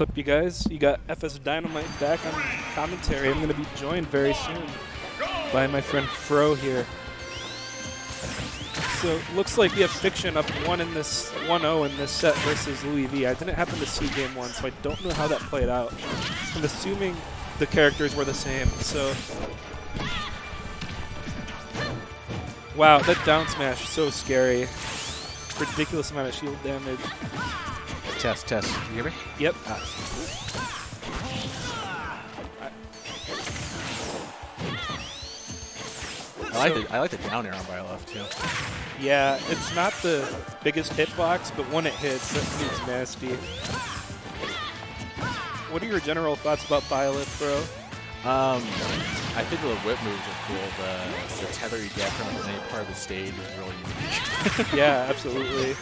What's up, you guys? You got FS Dynamite back on commentary. I'm going to be joined very soon by my friend Fro here. So looks like we have Fiction up one in this 1-0 in this set versus Lui-Vee. I didn't happen to see game one, so I don't know how that played out. I'm assuming the characters were the same. So wow, that down smash so scary. Ridiculous amount of shield damage. Test, test. You hear me? Yep. Ah. I like So- the I like the down air on Byleth too. Yeah, it's not the biggest hitbox, but when it hits, that seems nasty. What are your general thoughts about Byleth, bro? Um, I think the whip moves are cool. The, the tether you get from any part of the stage is really unique. Yeah, absolutely.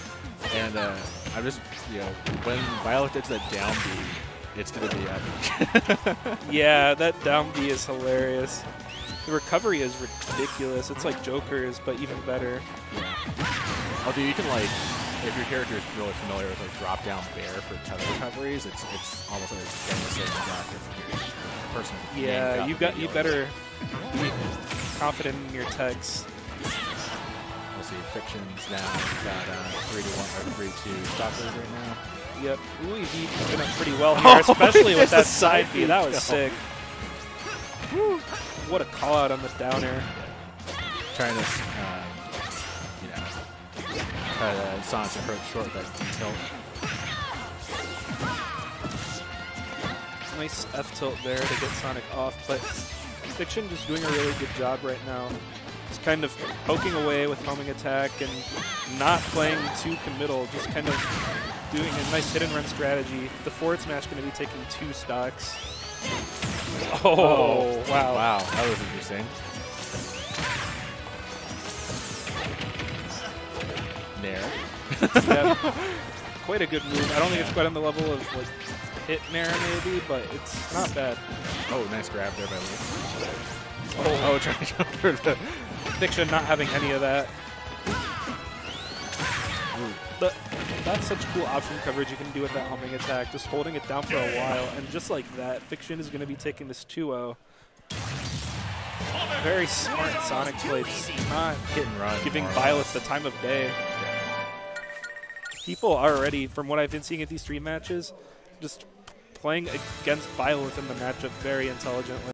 and uh, I'm just you know when Byleth gets that down B, it's gonna be epic. Yeah, that down B is hilarious. The recovery is ridiculous. It's like Joker's, but even better. yeah. Although you can like. If your character is really familiar with like drop down bear for tether recoveries, it's it's almost like it's getting the same exact if your person. Yeah, you got you better be confident in your techs. We'll. Fiction's now got uh, three to one or three to stop lead right now. Yep, Lui-Vee picking up pretty well here, especially with that side B. That was sick. Whew. What a call out on the down air. Trying to, uh, you know, try to Sonic's approach short that tilt. Nice F tilt there to get Sonic off, but Fiction just doing a really good job right now. Kind of poking away with homing attack and not playing too committal, just kind of doing a nice hit and run strategy. The forward smash going to be taking two stocks. Oh, oh, wow. Wow, that was interesting. Nair. Yep. Quite a good move. I don't think it's quite on the level of like hit Nair maybe, but it's not bad. Oh, nice grab there by Lee. Oh, Oh, trying to jump for the. Fiction not having any of that. But that's such cool option coverage you can do with that homing attack, just holding it down for a while, and just like that, Fiction is going to be taking this 2-0. Very smart Sonic play, just not Hit and run. giving Byleth the time of day. People already, from what I've been seeing at these stream matches, just playing against Byleth in the matchup very intelligently.